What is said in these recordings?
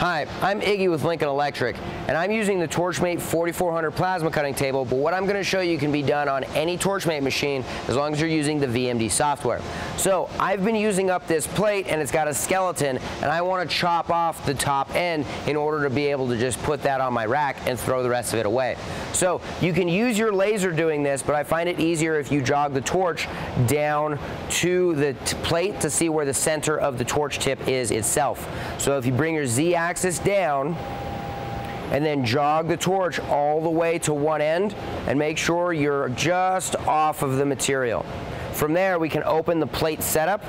Hi, I'm Iggy with Lincoln Electric, and I'm using the Torchmate 4400 plasma cutting table, but what I'm going to show you can be done on any Torchmate machine as long as you're using the VMD software. So I've been using up this plate, and it's got a skeleton, and I want to chop off the top end in order to be able to just put that on my rack and throw the rest of it away. So you can use your laser doing this, but I find it easier if you jog the torch down to the plate to see where the center of the torch tip is itself. So if you bring your Z axis down and then jog the torch all the way to one end and make sure you're just off of the material. From there, we can open the plate setup,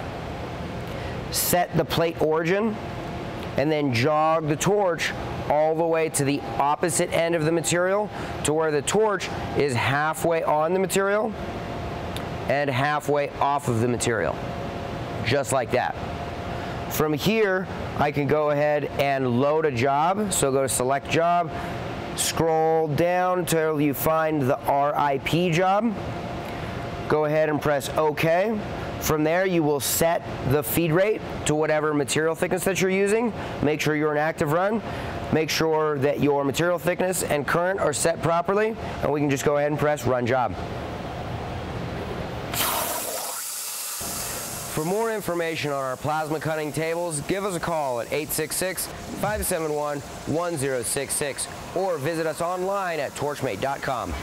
set the plate origin, and then jog the torch all the way to the opposite end of the material to where the torch is halfway on the material and halfway off of the material, just like that. From here, I can go ahead and load a job. So go to select job, scroll down until you find the RIP job. Go ahead and press OK. From there, you will set the feed rate to whatever material thickness that you're using. Make sure you're in active run. Make sure that your material thickness and current are set properly, and we can just go ahead and press run job. For more information on our plasma cutting tables, give us a call at 866-571-1066 or visit us online at torchmate.com.